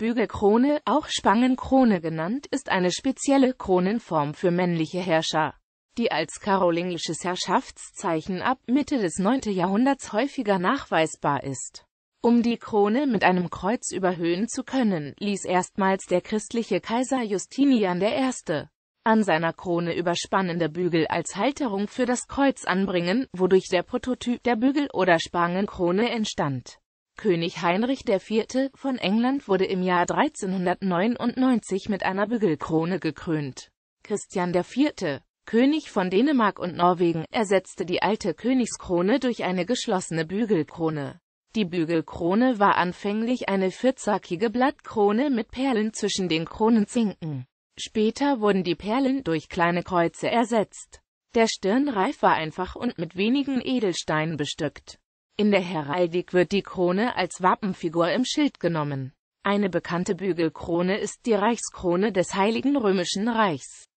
Bügelkrone, auch Spangenkrone genannt, ist eine spezielle Kronenform für männliche Herrscher, die als karolingisches Herrschaftszeichen ab Mitte des 9. Jahrhunderts häufiger nachweisbar ist. Um die Krone mit einem Kreuz überhöhen zu können, ließ erstmals der christliche Kaiser Justinian I. an seiner Krone überspannende Bügel als Halterung für das Kreuz anbringen, wodurch der Prototyp der Bügel- oder Spangenkrone entstand König Heinrich IV. von England wurde im Jahr 1399 mit einer Bügelkrone gekrönt. Christian IV., König von Dänemark und Norwegen, ersetzte die alte Königskrone durch eine geschlossene Bügelkrone. Die Bügelkrone war anfänglich eine vierzackige Blattkrone mit Perlen zwischen den Kronenzinken. Später wurden die Perlen durch kleine Kreuze ersetzt. Der Stirnreif war einfach und mit wenigen Edelsteinen bestückt. In der Heraldik wird die Krone als Wappenfigur im Schild genommen. Eine bekannte Bügelkrone ist die Reichskrone des Heiligen Römischen Reichs